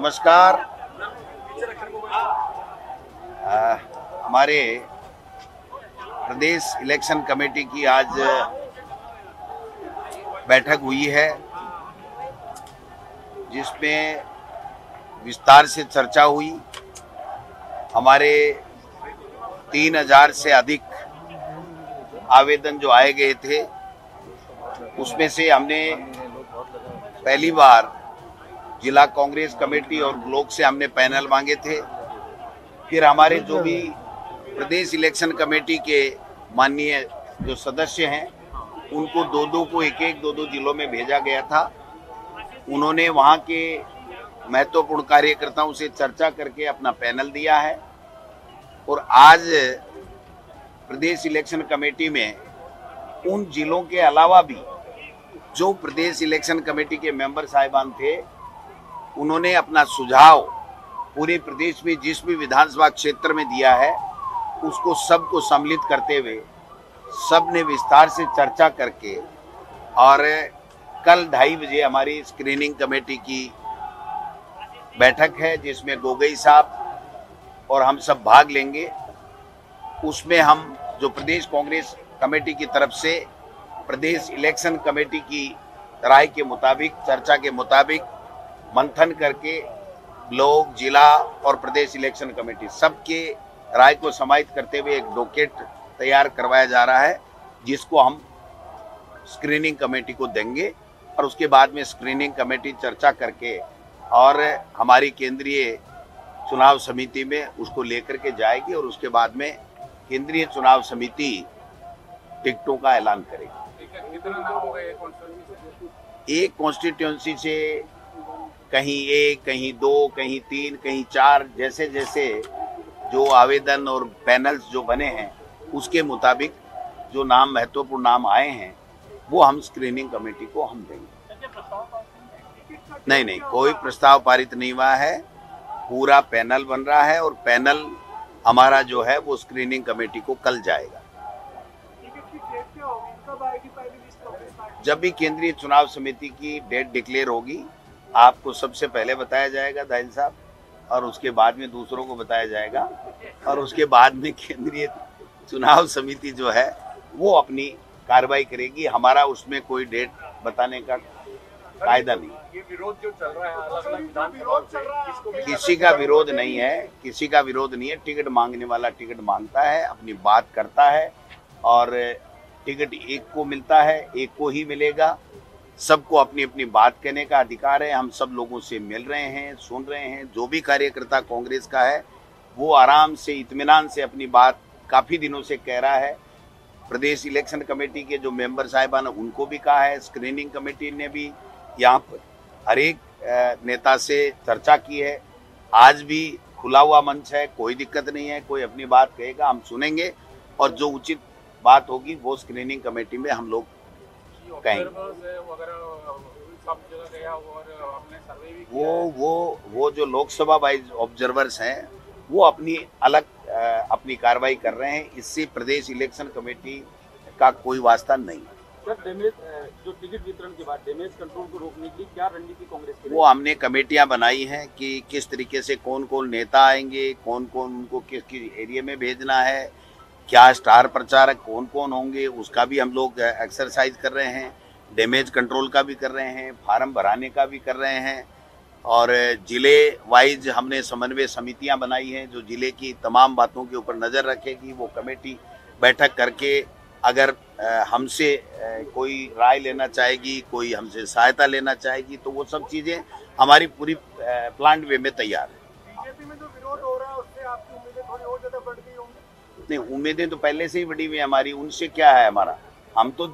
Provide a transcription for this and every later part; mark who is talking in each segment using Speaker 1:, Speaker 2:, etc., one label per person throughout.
Speaker 1: नमस्कार। हमारे प्रदेश election committee की आज बैठक हुई है, जिसमें विस्तार से चर्चा हुई। हमारे तीन हज़ार से अधिक आवेदन जो आए गए थे, उसमें से हमने पहली बार जिला कांग्रेस कमेटी और ब्लॉक से हमने पैनल मांगे थे। फिर हमारे जो भी प्रदेश इलेक्शन कमेटी के माननीय जो सदस्य हैं, उनको दो दो को एक एक दो दो जिलों में भेजा गया था। उन्होंने वहाँ के महत्वपूर्ण कार्यकर्ताओं से चर्चा करके अपना पैनल दिया है। और आज प्रदेश इलेक्शन कमेटी में उन जिलों के अलावा भी जो प्रदेश इलेक्शन कमेटी के मेंबर साहिबान थे उन्होंने अपना सुझाव पूरे प्रदेश में, जिस भी विधानसभा क्षेत्र में दिया है, उसको सबको सम्मिलित करते हुए सबने विस्तार से चर्चा करके, और कल ढाई बजे हमारी स्क्रीनिंग कमेटी की बैठक है, जिसमें गोगई साहब और हम सब भाग लेंगे। उसमें हम जो प्रदेश कांग्रेस कमेटी की तरफ़ से, प्रदेश इलेक्शन कमेटी की राय के मुताबिक, चर्चा के मुताबिक मंथन करके लोग जिला और प्रदेश इलेक्शन कमेटी सबके राय को समाहित करते हुए एक डोकेट तैयार करवाया जा रहा है जिसको हम स्क्रीनिंग कमेटी को देंगे और उसके बाद में स्क्रीनिंग कमेटी चर्चा करके और हमारी केंद्रीय चुनाव समिति में उसको लेकर के जाएगी और उसके बाद में केंद्रीय चुनाव समिति टिकटों का ऐलान करेगी। एक कॉन्स्टिट्यूंसी से कहीं एक, कहीं दो, कहीं तीन, कहीं चार, जैसे जैसे जो आवेदन और पैनल्स जो बने हैं, उसके मुताबिक जो नाम, महत्वपूर्ण नाम आए हैं, वो हम स्क्रीनिंग कमेटी को हम देंगे। नहीं नहीं, कोई प्रस्ताव पारित नहीं हुआ है। पूरा पैनल बन रहा है और पैनल हमारा जो है, वो स्क्रीनिंग कमेटी को कल जाएगा। जब भी केंद्रीय चुनाव समिति की डेट डिक्लेयर होगी आपको सबसे पहले बताया जाएगा दाहिल साहब और उसके बाद में दूसरों को बताया जाएगा और उसके बाद में केंद्रीय चुनाव समिति जो है वो अपनी कार्रवाई करेगी। हमारा उसमें कोई डेट बताने का कायदा नहीं।
Speaker 2: ये विरोध जो चल रहा है
Speaker 1: किसी का विरोध नहीं है किसी का विरोध नहीं है। टिकट मांगने वाला टिकट माँगता है अपनी बात करता है और टिकट एक को मिलता है एक को ही मिलेगा। सबको अपनी अपनी बात कहने का अधिकार है, हम सब लोगों से मिल रहे हैं, सुन रहे हैं, जो भी कार्यकर्ता कांग्रेस का है, वो आराम से इतमान से अपनी बात काफ़ी दिनों से कह रहा है। प्रदेश इलेक्शन कमेटी के जो मेंबर साहिबान उनको भी कहा है, स्क्रीनिंग कमेटी ने भी यहाँ पर हर एक नेता से चर्चा की है। आज भी खुला हुआ मंच है, कोई दिक्कत नहीं है, कोई अपनी बात कहेगा, हम सुनेंगे और जो उचित बात होगी, वो स्क्रीनिंग कमेटी में हम लोग कहेंगे
Speaker 2: observers वगैरह सब जगह गया और हमने सर्वे भी
Speaker 1: वो वो वो जो लोकसभा वाइज ऑब्जर्वर्स हैं वो अपनी अलग अपनी कार्रवाई कर रहे हैं। इससे प्रदेश इलेक्शन कमेटी का कोई वास्ता नहीं।
Speaker 3: सर डैमेज जो टिकट वितरण के बाद डैमेज कंट्रोल को रोकने के लिए क्या रणनीति कांग्रेस की
Speaker 1: वो हमने कमेटियाँ बनाई हैं कि किस तरीके से कौन कौन नेता आएँगे कौन कौन उनको किस किस एरिया में भेजना है क्या स्टार प्रचारक कौन कौन होंगे, उसका भी हम लोग एक्सरसाइज कर रहे हैं डैमेज कंट्रोल का भी कर रहे हैं, फार्म भराने का भी कर रहे हैं, और ज़िले वाइज हमने समन्वय समितियाँ बनाई हैं, जो ज़िले की तमाम बातों के ऊपर नज़र रखेगी, वो कमेटी बैठक करके अगर हमसे कोई राय लेना चाहेगी, कोई हमसे सहायता लेना चाहेगी तो वो सब चीज़ें हमारी पूरी प्लांट वे में तैयार है
Speaker 2: बीजेपी में जो विरोध हो रहा है उससे आपकी उम्मीदें थोड़ी और ज़्यादा बढ़ गई होंगी
Speaker 1: नहीं उम्मीदें तो पहले से ही बड़ी हुई हमारी, उनसे क्या है हमारा? हम तो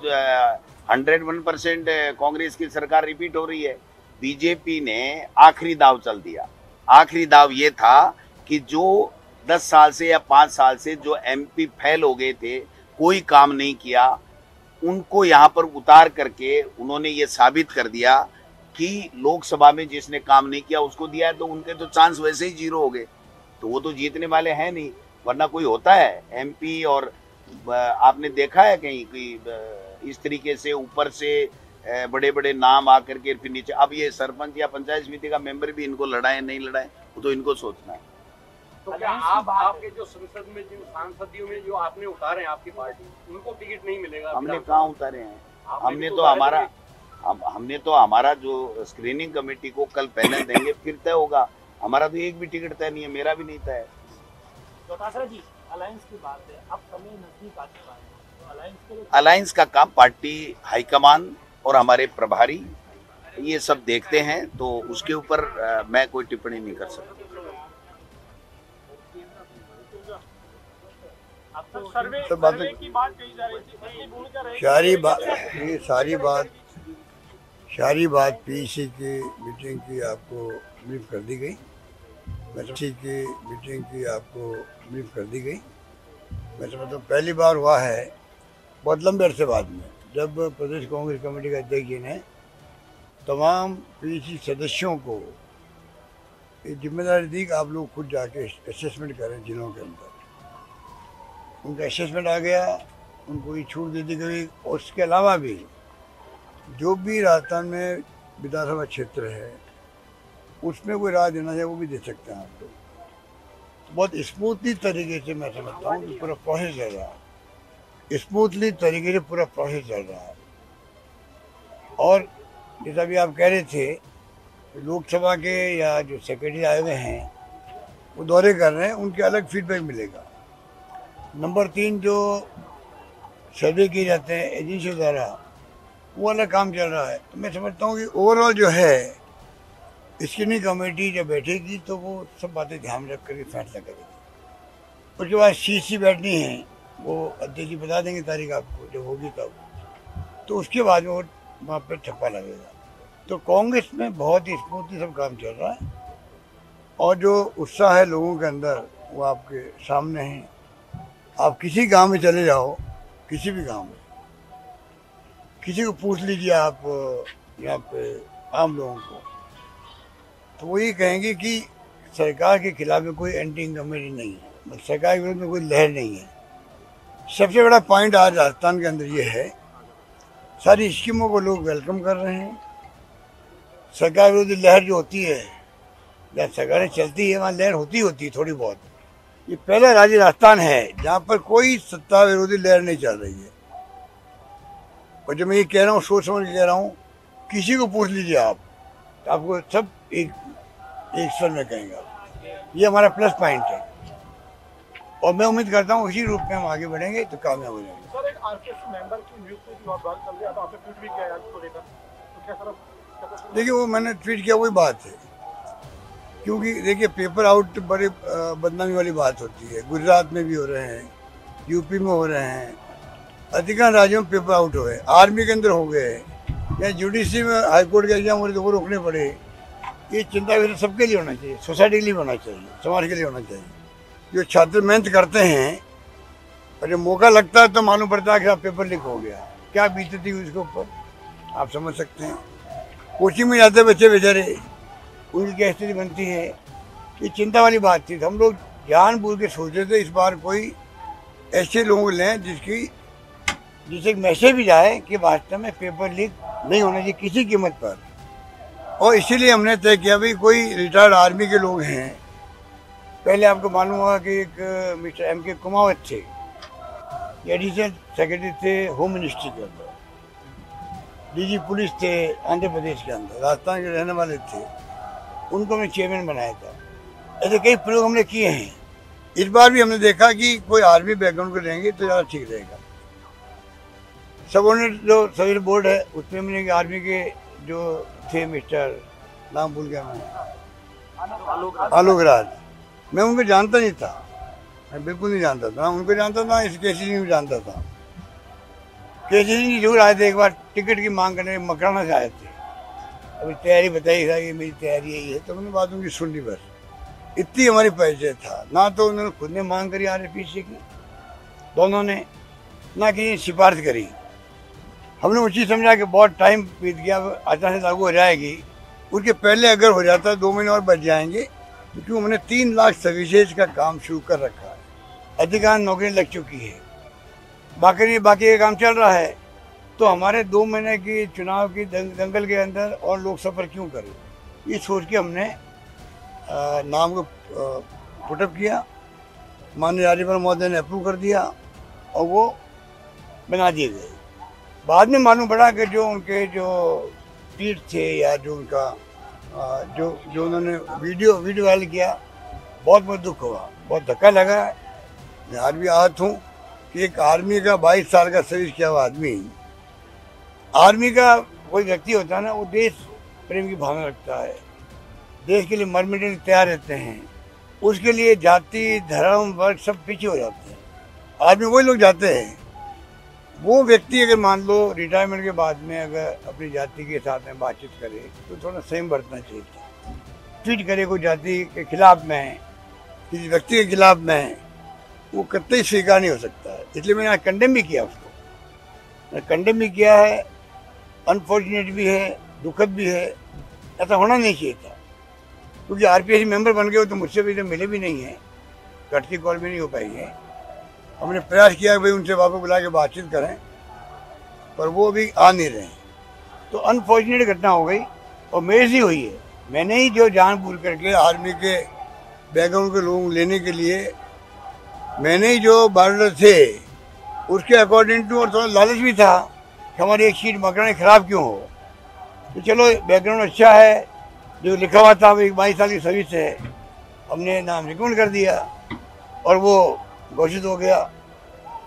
Speaker 1: हंड्रेड वन परसेंट कांग्रेस की सरकार रिपीट हो रही है। बीजेपी ने आखिरी दाव चल दिया। आखिरी दाव ये था कि जो दस साल से या पाँच साल से जो एमपी फेल हो गए थे, कोई काम नहीं किया, उनको यहाँ पर उतार करके उन्होंने ये साबित कर दिया कि लोकसभा में जिसने काम नहीं किया, उसको दिया तो उनके तो चांस वैसे ही ज़ीरो हो गए। तो वो तो जीतने वाले हैं नहीं। वरना कोई होता है? एमपी और आपने देखा है कहीं कि इस तरीके से ऊपर से बड़े बड़े नाम आकर के फिर नीचे अब ये सरपंच या पंचायत समिति का मेंबर भी इनको लड़ाए नहीं लड़ाए वो तो इनको सोचना है।
Speaker 2: तो क्या आप आपके जो संसद में जिन सांसदियों में जो आपने उतारे हैं आपकी पार्टी उनको टिकट नहीं मिलेगा
Speaker 1: हमने कहाँ उतारे हैं? हमने तो हमारा हम हमने तो हमारा जो स्क्रीनिंग कमेटी को कल पैनल देंगे फिर तय होगा। हमारा तो एक भी टिकट तय नहीं है मेरा भी नहीं तय है।
Speaker 4: चौटासरा जी अलायंस की बात है। अब समय नज़दीक आ चुका है। तो अलायंस
Speaker 1: अलायंस का काम पार्टी हाईकमान और हमारे प्रभारी ये सब देखते हैं तो उसके ऊपर मैं कोई टिप्पणी नहीं कर सकता।
Speaker 4: तो
Speaker 2: सर्वे
Speaker 5: तो बात-
Speaker 2: सर्वे की बात कही जा रही थी रहेगी
Speaker 5: सारी बात ये सारी बात सारी बात पीसी की मीटिंग की आपको ब्रीफ कर दी गई। पीसी की मीटिंग की आपको ब्रीफ कर दी गई। मैं समझता हूँ पहली बार हुआ है, बहुत लंबे अरसे बाद में। जब प्रदेश कांग्रेस कमेटी के अध्यक्ष जी ने तमाम पीसी सदस्यों को ये ज़िम्मेदारी दी कि आप लोग खुद जाके असेसमेंट करें जिलों के अंदर। उनका असेसमेंट आ गया, उनको ये छूट दे दी गई। उसके अलावा भी जो भी राजस्थान में विधानसभा क्षेत्र है, उसमें कोई राय देना चाहे वो भी दे सकते हैं आप लोग। बहुत स्मूथली तरीके से मैं समझता हूँ कि पूरा प्रोसेस चल रहा है। स्मूथली तरीके से पूरा प्रोसेस चल रहा है। और जैसा भी आप कह रहे थे, लोकसभा के या जो सेक्रेटरी आए हुए हैं, वो दौरे कर रहे हैं, उनके अलग फीडबैक मिलेगा। नंबर तीन जो सर्वे किए जाते हैं एजेंसी द्वारा, वो अलग काम चल रहा है। तो मैं समझता हूँ कि ओवरऑल जो है स्क्रीनिंग कमेटी जब बैठेगी तो वो सब बातें ध्यान रख करके फैसला करेगी। उसके बाद सी सी बैठनी है, वो अध्यक्ष जी बता देंगे तारीख आपको, जब होगी तब। तो उसके बाद वो वहाँ पर ठप्पा लगेगा। तो कांग्रेस में बहुत ही स्मूथली सब काम चल रहा है और जो उत्साह है लोगों के अंदर, वो आपके सामने है। आप किसी गाँव में चले जाओ, किसी भी गाँव में, किसी को पूछ लीजिए आप, यहाँ पे आम लोगों को। तो वो ये कहेंगे कि सरकार के खिलाफ में कोई एंटी इनकमेंट नहीं है। सरकार के विरोध में कोई लहर नहीं है। सबसे बड़ा पॉइंट आज राजस्थान के अंदर ये है। सारी स्कीमों को लोग वेलकम कर रहे हैं। सरकार विरोधी लहर जो होती है जहाँ सरकारें चलती है, वहाँ लहर होती होती है थोड़ी बहुत। ये पहला राज्य राजस्थान है, जहाँ पर कोई सत्ता विरोधी लहर नहीं चल रही है। और जब मैं ये कह रहा हूँ, सोच समझ के कह रहा हूँ, किसी को पूछ लीजिए आप तो आपको सब एक एक स्वर में कहेंगे। ये हमारा प्लस पॉइंट है। और मैं उम्मीद करता हूँ उसी रूप में हम आगे बढ़ेंगे तो कामयाब हो जाएँगे।
Speaker 2: सर एक आरपीएस मेंबर की नियुक्ति की बात चल रही है तो आपने ट्वीट भी किया इसको लेकर। तो क्या सर
Speaker 5: देखिए वो मैंने ट्वीट किया वही बात है। क्योंकि देखिए पेपर आउट बड़े बदनामी वाली बात होती है। गुजरात में भी हो रहे हैं यूपी में हो रहे हैं अधिकांश राज्यों में पेपर आउट हो हुए आर्मी के अंदर हो गए। या जुडिशरी में हाईकोर्ट के एग्ज़ाम हो रहे तो वो रोकने पड़े। ये चिंता विषय सबके लिए होना चाहिए, सोसाइटी के लिए होना चाहिए, समाज के लिए होना चाहिए। जो छात्र मेहनत करते हैं, और जब मौका लगता है तो मालूम पड़ता है कि आप पेपर लीक हो गया। क्या बीतती हुई उसके ऊपर? आप समझ सकते हैं। कोचिंग में जाते बच्चे बेचारे, उनकी क्या स्थिति बनती है? ये चिंता वाली बात थी। हम लोग जान बूझ के सोच थे इस बार कोई ऐसे लोग लें जिसकी जिसे एक मैसेज भी जाए कि वास्तव में पेपर लीक नहीं होना चाहिए, किसी कीमत पर। और इसीलिए हमने तय किया भाई कोई रिटायर्ड आर्मी के लोग हैं। पहले आपको मालूम होगा कि एक मिस्टर एम के कुमावत थे। एडिशनल सेक्रेटरी थे होम मिनिस्ट्री के अंदर। डीजी पुलिस थे आंध्र प्रदेश के अंदर, राजस्थान के रहने वाले थे। उनको हमने चेयरमैन बनाया था। ऐसे कई प्रयोग हमने किए हैं। इस बार भी हमने देखा कि कोई आर्मी बैकग्राउंड को लेंगे तो ज़्यादा ठीक रहेगा। सबोर्डिनेट जो सिविल बोर्ड है, उसमें हमने आर्मी के जो थे, मिस्टर नाम भूल गया मैं। आलोक राज मैं उनको जानता नहीं था। मैं बिल्कुल नहीं जानता था। उनको जानता था, इस केसी जी को जानता था। केसी जी ज़रूर आए थे, एक बार टिकट की मांग करने, मकराना से आए थे। अभी तैयारी बताई था कि मेरी तैयारी यही है तो मैंने बात उनकी सुन ली बस। इतनी हमारी परिचय था। ना तो उन्होंने खुद ने मांग करी आर पीछे की, दोनों ने, ना किसी सिफारिश करी। हमने उसी समझा कि बहुत टाइम बीत गया अचानक लागू हो जाएगी। उसके पहले अगर हो जाता है दो महीने और बच जाएँगे क्योंकि हमने तीन लाख सर्विसेज़ का काम शुरू कर रखा है। अधिकांश नौकरी लग चुकी है। बाकी बाकी का काम चल रहा है। तो हमारे दो महीने की चुनाव की दंग, दंगल के अंदर और लोग सफ़र क्यों करें? ये सोच के हमने आ, नाम को पुटअप किया। माननीय राज्यपाल महोदय ने अप्रूव कर दिया और वो बना दिए गए। बाद में मालूम पड़ा कि जो उनके जो ट्वीट थे या जो उनका जो जो उन्होंने वीडियो वीडियो वायरल किया, बहुत बहुत दुख हुआ, बहुत धक्का लगा। मैं आज भी आहत हूँ कि एक आर्मी का 22 साल का सर्विस किया हुआ आदमी, आर्मी का कोई व्यक्ति होता है ना, वो देश प्रेम की भावना रखता है। देश के लिए मर मिटने तैयार रहते हैं। उसके लिए जाति, धर्म, वर्ग सब पीछे हो जाते हैं। आर्मी वही लोग जाते हैं। वो व्यक्ति अगर मान लो रिटायरमेंट के बाद में अगर अपनी जाति के साथ में बातचीत करे तो थोड़ा सेम बरतना चाहिए ट्वीट करे कोई जाति के खिलाफ में किसी व्यक्ति के खिलाफ में वो कतई स्वीकार नहीं हो सकता। है इसलिए मैंने कंडेम भी किया उसको। कंडेम भी किया है अनफॉर्चुनेट भी है, दुखद भी है, ऐसा होना नहीं चाहिए था। क्योंकि आरपीएस मेंबर बन गए तो मुझसे भी तो मिले भी नहीं है। कटती कॉल भी नहीं हो पाई है। हमने प्रयास किया भाई उनसे वापस बुला के बातचीत करें, पर वो अभी आ नहीं रहे तो अनफॉर्चुनेट घटना हो गई और मेरे से हुई है। मैंने ही जो जान भूल करके आर्मी के बैकग्राउंड के लोग लेने के लिए मैंने ही जो बार्डर थे, उसके अकॉर्डिंग टू और थोड़ा लालच भी था कि हमारी एक सीट मकरानी खराब क्यों हो। तो चलो, बैकग्राउंड अच्छा है, जो लिखा हुआ था, एक बाईस साल की सर्विस है, हमने नाम रिकमेंड कर दिया और वो घोषित हो गया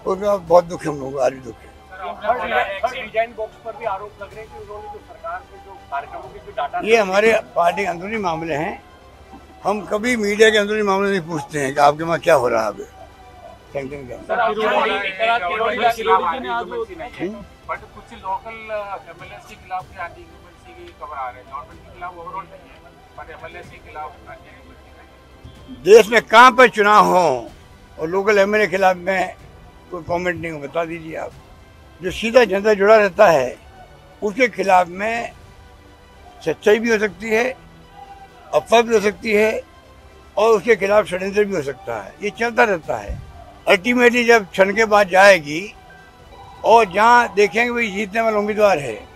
Speaker 5: उसका बहुत दुखी हम लोगों आज भी दुख
Speaker 2: डिज़ाइन बॉक्स पर भी आरोप लग रहे कि उन्होंने जो सरकार के जो कार्यक्रमों के जो डाटा
Speaker 5: ये हमारे पार्टी के अंदरूनी मामले हैं। हम कभी मीडिया के अंदरूनी मामले नहीं पूछते हैं कि आपके वहाँ क्या हो रहा है अभी। सेंक्शन के
Speaker 6: बट कुछ लोकल एमएलए के खिलाफ भी एंटी इंक्यूमेंसी की खबर आ रही है। गवर्नमेंट के खिलाफ ओवरऑल नहीं है बट एमएलए के खिलाफ
Speaker 5: देश में कहाँ पर चुनाव हो? और लोकल एमएलए के खिलाफ में कोई कमेंट नहीं हो, बता दीजिए आप। जो सीधा जनता जुड़ा रहता है, उसके खिलाफ में सच्चाई भी हो सकती है, अफवाह भी हो सकती है, और उसके खिलाफ षड्यंत्र भी हो सकता है। ये चलता रहता है। अल्टीमेटली जब क्षण के बाद जाएगी, और जहाँ देखेंगे भाई जीतने वाला उम्मीदवार है,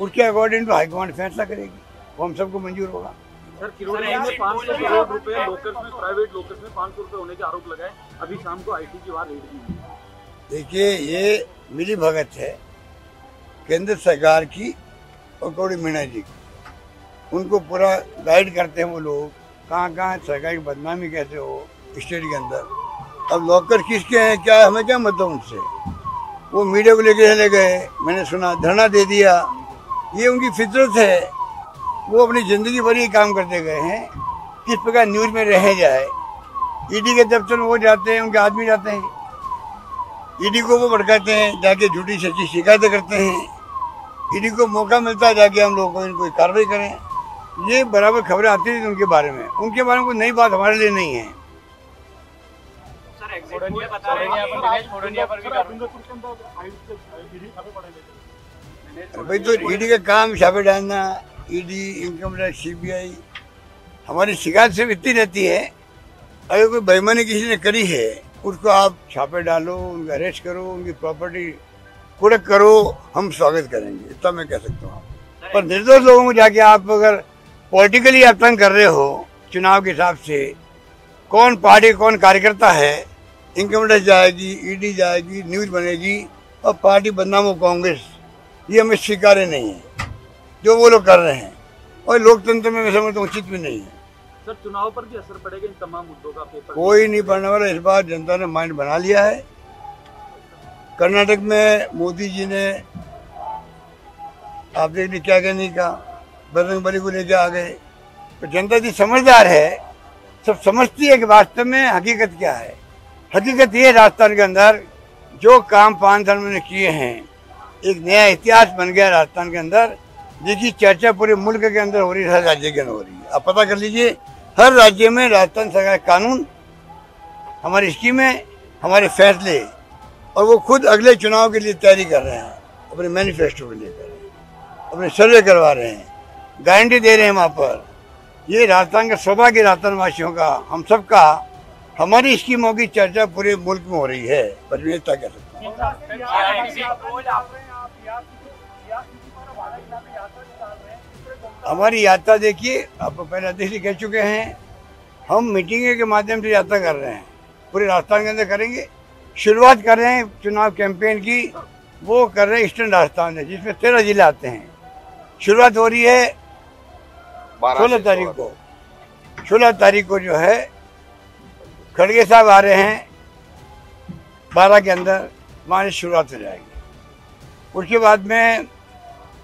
Speaker 5: उसके अकॉर्डिंग टू हाईकमांड फैसला करेगी। वो हम सबको मंजूर होगा।
Speaker 3: सर किरोड़िया पाँच सौ करोड़ रुपए लोकर्स में प्राइवेट लोकर्स में पाँच सौ रुपए होने के आरोप लगाए। अभी शाम को आईटी की बात रेड की
Speaker 5: देखिए ये मिली भगत है केंद्र सरकार की और गौरी मीणा जी की। उनको पूरा गाइड करते हैं वो लोग कहाँ कहाँ सरकार की बदनामी कैसे हो स्टेट के अंदर। अब लॉकर किसके हैं? क्या हमें क्या मतलब उनसे? वो मीडिया को लेके चले गए मैंने सुना धरना दे दिया। ये उनकी फितरत है। वो अपनी ज़िंदगी भर ही काम करते गए हैं किस प्रकार न्यूज़ में रह जाए। ईडी के दफ्तर में वो जाते हैं उनके आदमी जाते हैं। ईडी को वो भड़काते हैं जाके झूठी सच्ची शिकायतें करते हैं। ईडी को मौका मिलता है जाके हम लोग को इनको कार्रवाई करें। ये बराबर खबरें आती रहती उनके बारे में। उनके बारे में कोई नई बात हमारे लिए नहीं है। भाई तो ईडी का काम छापे डालना ईडी, इनकम टैक्स, सीबीआई, हमारी शिकायत सिर्फ़ इतनी रहती है, अगर कोई बेईमानी किसी ने करी है, उसको आप छापे डालो, उनको अरेस्ट करो, उनकी प्रॉपर्टी कुड़क करो, हम स्वागत करेंगे। इतना मैं कह सकता हूँ। पर निर्दोष लोगों को जाके आप अगर पॉलिटिकली आप तंग कर रहे हो, चुनाव के हिसाब से, कौन पार्टी, कौन कार्यकर्ता है, इनकम टैक्स जाएगी, ईडी जाएगी, न्यूज़ बनेगी, और पार्टी बदनाम हो कांग्रेस, ये हमें स्वीकार्य नहीं है। जो वो लोग कर रहे हैं। और लोकतंत्र में मैं समझता हूँ उचित भी नहीं है।
Speaker 3: सर चुनाव पर भी असर पड़ेगा इन तमाम मुद्दों का पेपर
Speaker 5: कोई नहीं पढ़ने वाला इस बार जनता ने माइंड बना लिया है। कर्नाटक में मोदी जी ने आप देख ली क्या क्या नहीं कहा बजरंग बली को लेके आ गए। तो जनता जी समझदार है सब समझती है कि वास्तव में हकीकत क्या है। हकीकत ये राजस्थान के अंदर जो काम पाँच साल में किए हैं एक नया इतिहास बन गया राजस्थान के अंदर। जिसकी चर्चा पूरे मुल्क के अंदर हो रही है, हर राज्य के अंदर हो रही है। आप पता कर लीजिए, हर राज्य में राजस्थान सरकार कानून, हमारी स्कीमें, हमारे फैसले, और वो खुद अगले चुनाव के लिए तैयारी कर रहे हैं, अपने मैनिफेस्टो को लेकर, अपने सर्वे करवा रहे हैं गारंटी दे रहे हैं वहाँ पर। ये राजस्थान का सौभाग्य राजस्थान वासियों का, हम सब का हमारी स्कीमों की चर्चा पूरे मुल्क में हो रही है बस मैं कह सकता हूँ। हमारी यात्रा देखिए आप पहले अध्यक्ष जी कह चुके हैं हम मीटिंग के माध्यम से यात्रा कर रहे हैं। पूरे राजस्थान के अंदर करेंगे। शुरुआत कर रहे हैं चुनाव कैंपेन की वो कर रहे हैं ईस्टर्न राजस्थान में जिसमें तेरह ज़िले आते हैं। शुरुआत हो रही है सोलह तारीख को। सोलह तारीख को जो है खड़गे साहब आ रहे हैं बारह के अंदर वहाँ से शुरुआत हो जाएगी। उसके बाद में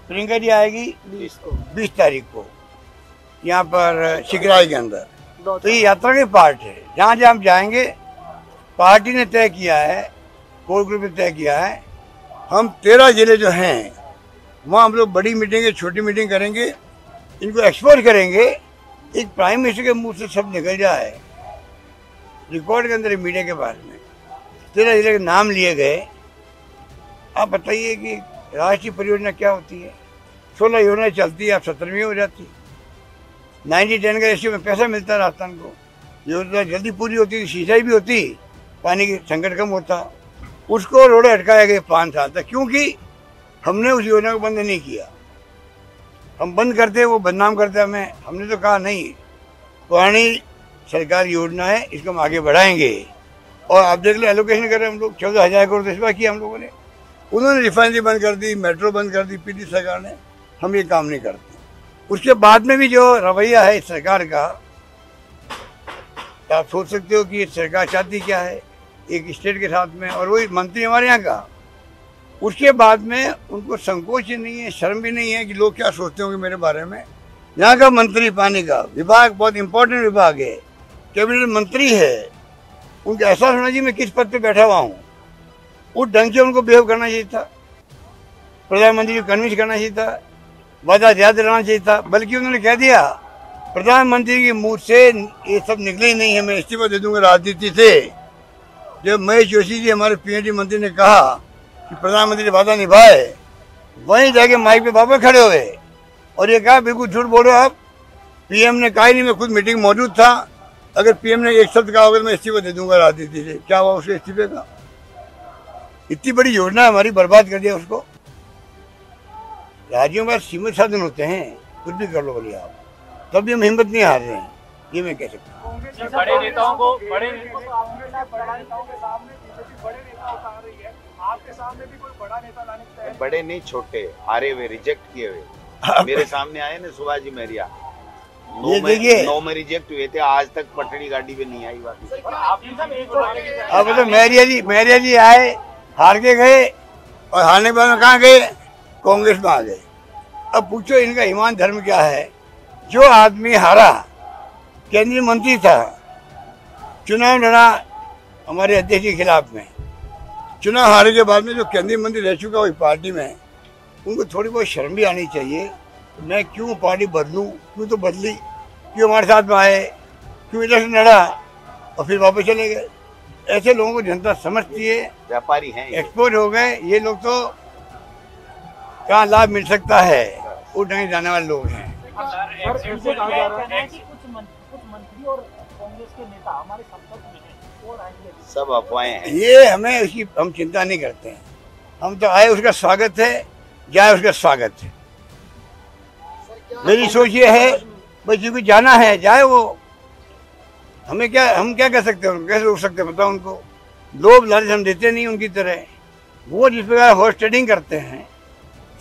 Speaker 5: प्रियंका जी आएगी बीस तारीख को यहाँ पर शिकराई के अंदर। तो ये यात्रा की पार्ट है। जहाँ जहाँ हम जाएँगे पार्टी ने तय किया है कोर ग्रुप ने तय किया है हम तेरह ज़िले जो हैं वहाँ हम लोग बड़ी मीटिंग छोटी मीटिंग करेंगे इनको एक्सपोज करेंगे एक प्राइम मिनिस्टर के मुँह से सब निकल जाए। रिकॉर्ड के अंदर मीडिया के पास में। तेरह ज़िले के नाम लिए गए। आप बताइए कि राष्ट्रीय परियोजना क्या होती है? सोलह योजनाएँ चलती है, आप सत्रहवीं हो जाती है। नाइन्टी टेन का रेशियो में पैसा मिलता है राजस्थान को योजना जल्दी पूरी होती थी सिंचाई भी होती पानी की संकट कम होता उसको रोड़े अटकाया गया पाँच साल तक, क्योंकि हमने उस योजना को बंद नहीं किया। हम बंद करते वो बदनाम करते हमें। हमने तो कहा नहीं, पुरानी सरकार योजना है, इसको हम आगे बढ़ाएँगे। और आप देख लो एलोकेशन करें हम लोग, चौदह हज़ार करोड़ इस बार किया हम लोगों ने। उन्होंने रिफाइनरी बंद कर दी, मेट्रो बंद कर दी, पीटी सरकार ने। हम ये काम नहीं करते। उसके बाद में भी जो रवैया है सरकार का आप सोच सकते हो कि ये सरकार चाहती क्या है? एक स्टेट के साथ में, और वही मंत्री हमारे यहाँ का। उसके बाद में उनको संकोच नहीं है, शर्म भी नहीं है कि लोग क्या सोचते होंगे मेरे बारे में। यहाँ का मंत्री पानी का विभाग, बहुत इंपॉर्टेंट विभाग है। कैबिनेट मंत्री है। उनको एहसास होना चाहिए, मैं किस पद पे बैठा हुआ हूँ? उस ढंग से उनको बिहेव करना चाहिए था। प्रधानमंत्री को कन्विंस करना चाहिए था। वादा याद दिलाना चाहिए था। बल्कि उन्होंने कह दिया, प्रधानमंत्री के मुँह से ये सब निकले ही नहीं है मैं इस्तीफा दे दूँगा राजनीति से। जब महेश जोशी जी, हमारे पीएनडी मंत्री ने कहा कि प्रधानमंत्री वादा निभाए, वहीं जाके माइक पे वापस खड़े हुए और ये कहा, बिल्कुल झूठ बोलो आप। पीएम ने कहा ही नहीं, मैं खुद मीटिंग मौजूद था। अगर पीएम ने एक शब्द कहा होगा तो मैं इस्तीफा दे दूँगा राजनीति से। क्या हुआ उसके इस्तीफे का? इतनी बड़ी योजना हमारी बर्बाद कर दिया उसको। राज्यों में सीमित साधन होते हैं कुछ भी कर लो बोलिए आप। तब भी हम हिम्मत नहीं हार रहे हैं ये मैं कह सकता हूँ।
Speaker 4: बड़े नेताओं को बड़े
Speaker 1: बड़े नहीं छोटे हारे हुए रिजेक्ट किए हुए। मेरे सामने आए ना सुभाष जी मेरिया नौ में नौ में रिजेक्ट हुए थे आज तक पटड़ी गाड़ी पे नहीं आई वापस
Speaker 5: अब तो मैरिया जी मैरिया जी आए हार के गए और हारने के बाद में कहाँ गए? कांग्रेस में आ गए। अब पूछो, इनका ईमान धर्म क्या है? जो आदमी हारा, केंद्रीय मंत्री था, चुनाव लड़ा हमारे अध्यक्ष के खिलाफ में। चुनाव हारे के बाद में जो केंद्रीय मंत्री रह चुका हुई पार्टी में, उनको थोड़ी बहुत शर्म भी आनी चाहिए। मैं क्यों पार्टी बदलूं? क्यों तो बदली? क्यों हमारे साथ में आए? क्यों इलेक्शन लड़ा? और फिर वापस चले गए? ऐसे लोगों को जनता समझती है
Speaker 1: व्यापारी हैं ये।
Speaker 5: एक्सपोज हो गए ये लोग तो कहाँ लाभ मिल सकता है? उठ नहीं जाने वाले लोग हैं।
Speaker 4: ऐसे कहा जा रहा है कि कुछ मं- कुछ मंत्री और कांग्रेस के नेता हमारे संपर्क में हैं और आएँगे भी।
Speaker 1: सब अफवाहें हैं।
Speaker 5: ये हमें उसकी हम चिंता नहीं करते हैं। हम तो आए उसका स्वागत है जाए उसका स्वागत है। मेरी सोच ये है भाई जिनको जाना है जाए वो हमें क्या, हम क्या कह सकते हैं कैसे रोक सकते हैं, बताओ उनको। लोभ लालच हम देते नहीं उनकी तरह। वो जिस प्रकार हॉर्स ट्रेडिंग करते हैं,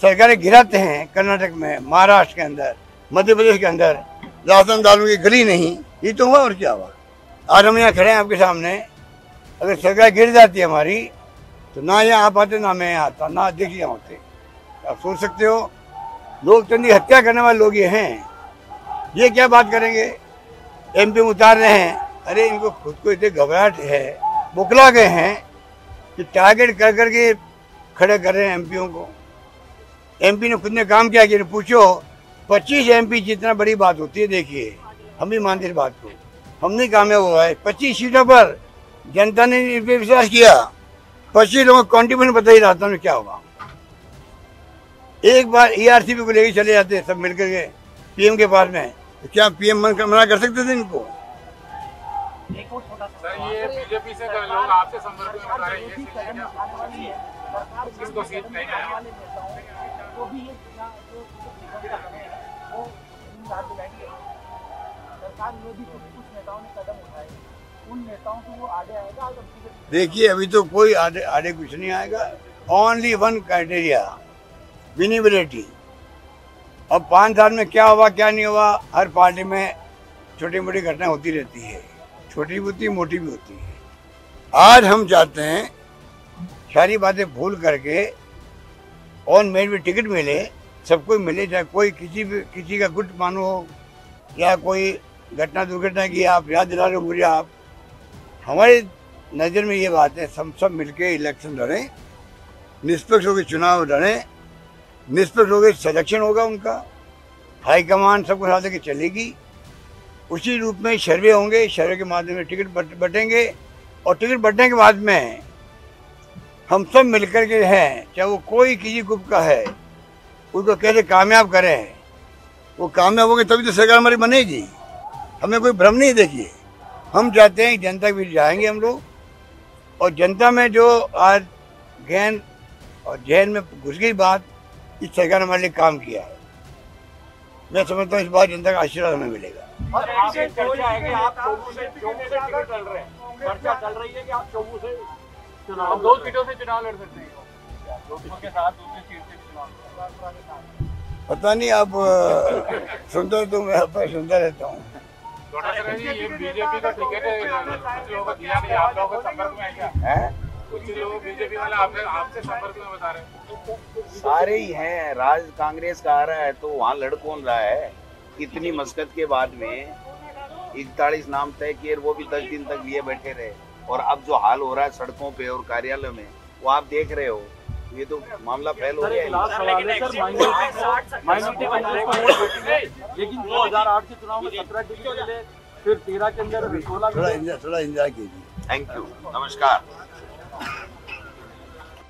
Speaker 5: सरकारें गिराते हैं कर्नाटक में, महाराष्ट्र के अंदर, मध्य प्रदेश के अंदर, राजस्थान दालों की गली नहीं, ये तो हुआ और क्या हुआ? आज हम यहाँ खड़े हैं आपके सामने। अगर सरकार गिर जाती है हमारी तो ना यहाँ आ पाते ना मैं यहाँ आता, ना यहाँ होते। आप सोच सकते हो, लोकतंत्र की हत्या करने वाले लोग ये हैं। ये क्या बात करेंगे? एमपी उतार रहे हैं। अरे, इनको खुद को इतने घबराहट है। बुकला गए हैं कि टारगेट कर करके खड़े कर रहे हैं एमपीओ को। एमपी ने खुद ने काम किया कि पूछो 25 एमपी जितना बड़ी बात होती है, देखिए। हम भी मानते इस बात को। हम नहीं कामयाब हुआ है 25 सीटों पर जनता ने इन पे विश्वास किया। पच्चीस लोगों को कॉन्ट्रीब्यूशन पता ही राजस्थान में क्या होगा? एक बार ईआरसीबी को लेके चले जाते सब मिलकर के पीएम के पास में। तो क्या पीएम मन कर मना कर सकते थे इनको?
Speaker 6: सर ये बीजेपी से लोग आपसे संपर्क में बता रहे हैं? किसको सीट नहीं
Speaker 4: आगे
Speaker 5: देखिए अभी तो कोई आड़े आड़े कुछ नहीं आएगा। ओनली वन क्राइटेरिया विनिबिलिटी अब पाँच साल में क्या हुआ, क्या नहीं हुआ, हर पार्टी में छोटी मोटी घटना होती रहती है। छोटी भी होती है मोटी भी होती है। आज हम चाहते हैं, सारी बातें भूल करके ऑन मेड में टिकट मिले सबको मिले, चाहे कोई किसी भी, किसी का गुट मानो हो या कोई घटना दुर्घटना की आप याद दिला रहे हो, मुझे आप। हमारी नज़र में ये बात है, हम सब मिलके इलेक्शन लड़ें, निष्पक्ष होकर चुनाव लड़ें निष्पक्ष हो गए सिलेक्शन होगा उनका। हाईकमान सबको साथ लेके चलेगी। उसी रूप में सर्वे होंगे सर्वे के माध्यम से टिकट बट, बटेंगे और टिकट बटने के बाद में हम सब मिलकर के हैं चाहे वो कोई किसी ग्रुप का है उसको कैसे कामयाब करें वो कामयाब होंगे तभी तो सरकार हमारी बनेगी। हमें कोई भ्रम नहीं देखिए। हम चाहते हैं जनता के बीच जाएँगे हम लोग और जनता में जो आज ज्ञान और जहन में घुस गई बात इस सरकार ने हमारे लिए काम किया है। मैं समझता हूँ इस बार जनता का आशीर्वाद हमें मिलेगा।
Speaker 2: और आपकी चर्चा है कि आप चौबू से टिकट लड़ रहे हैं। चर्चा चल रही है कि आप चौबू से चुनाव
Speaker 6: दो सीटों से चुनाव लड़ सकते हैं।
Speaker 5: पता नहीं आप सुनते तो मैं आप सुनता रहता हूँ।
Speaker 6: ये बीजेपी का टिकट है? कुछ लोगों बीजेपी वाले आपसे संपर्क में बता रहे हैं।
Speaker 1: सारे ही हैं राज कांग्रेस का आ रहा है तो वहाँ लड़ कौन रहा है। इतनी मस्कत के बाद में इकतालीस नाम तय किए वो भी दस दिन तक लिए बैठे रहे। और अब जो हाल हो रहा है सड़कों पे और कार्यालयों में वो आप देख रहे हो। ये तो मामला फैल हो गया
Speaker 3: लेकिन 2008 के चुनाव में 17 टिकट मिले फिर 13 के अंदर 16
Speaker 5: थोड़ा इंतज़ार कीजिए।
Speaker 1: थैंक यू नमस्कार।